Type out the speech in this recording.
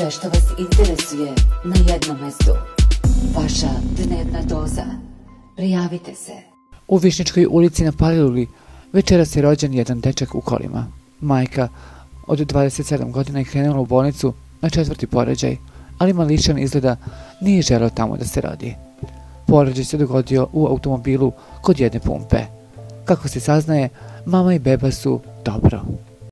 Sve što vas interesuje na jednom mestu. Vaša dnevna doza. Prijavite se. U Višničkoj ulici na Paliluli večera se rođen jedan dečak u kolima. Majka od 27 godina je krenula u bolnicu na četvrti porađaj, ali mališan izgleda nije želeo tamo da se rodi. Poređaj se dogodio u automobilu kod jedne pumpe. Kako se saznaje, mama i beba su dobro.